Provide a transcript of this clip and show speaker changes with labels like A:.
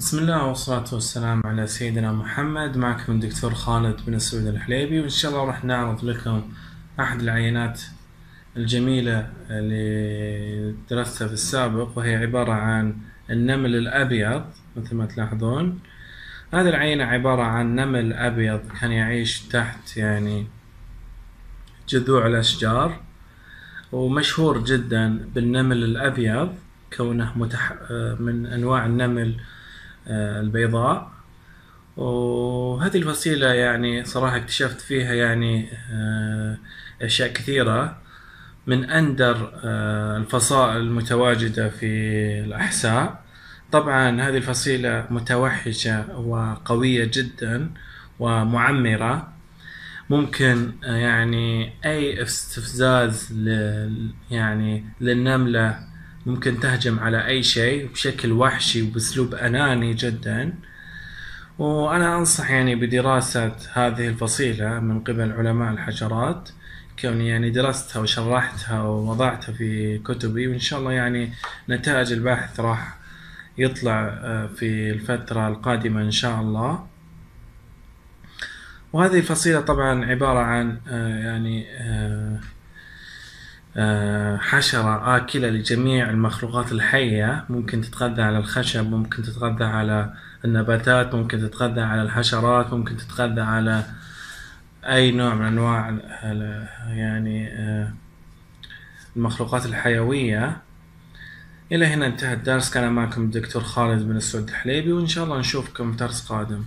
A: بسم الله والصلاة والسلام على سيدنا محمد. معكم الدكتور خالد بن سعود الحليبي وإن شاء الله راح نعرض لكم أحد العينات الجميلة اللي درستها في السابق وهي عبارة عن النمل الأبيض مثل ما تلاحظون. هذه العينة عبارة عن نمل أبيض كان يعيش تحت يعني جذوع الأشجار ومشهور جدا بالنمل الأبيض كونه متح... من أنواع النمل آه، البيضاء. وهذه الفصيلة يعني صراحة اكتشفت فيها يعني آه، أشياء كثيرة. من أندر آه، الفصائل المتواجدة في الأحساء. طبعا هذه الفصيلة متوحشة وقوية جدا ومعمرة. ممكن يعني أي استفزاز يعني للنملة ممكن تهجم على أي شيء بشكل وحشي وبأسلوب أناني جدا. وأنا أنصح يعني بدراسة هذه الفصيلة من قبل علماء الحشرات كوني يعني درستها وشرحتها ووضعتها في كتبي وإن شاء الله يعني نتائج البحث راح يطلع آه، في الفترة القادمة إن شاء الله. وهذه الفصيلة طبعا عبارة عن آه، يعني آه، حشرة آكلة لجميع المخلوقات الحية. ممكن تتغذى على الخشب ممكن تتغذى على النباتات ممكن تتغذى على الحشرات ممكن تتغذى على أي نوع من أنواع يعني آه، المخلوقات الحيوية. إلى هنا انتهى الدرس. كان معكم الدكتور خالد بن السعود الحليبي وإن شاء الله نشوفكم درس قادم.